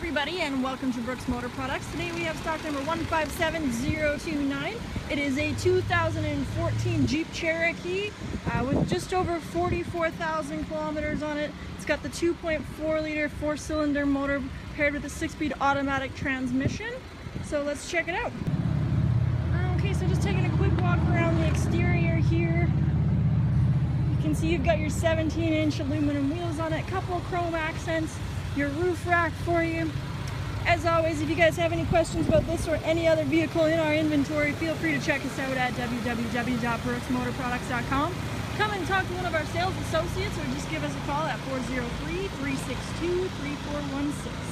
everybody and welcome to Brooks Motor Products. Today we have stock number 157029. It is a 2014 Jeep Cherokee uh, with just over 44,000 kilometers on it. It's got the 2.4 liter four cylinder motor paired with a six speed automatic transmission. So let's check it out. Okay, so just taking a quick walk around the exterior here. You can see you've got your 17 inch aluminum wheels on it, a couple chrome accents, your roof rack for you. As always, if you guys have any questions about this or any other vehicle in our inventory, feel free to check us out at www.brooksmotorproducts.com. Come and talk to one of our sales associates or just give us a call at 403 362 3416.